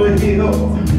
To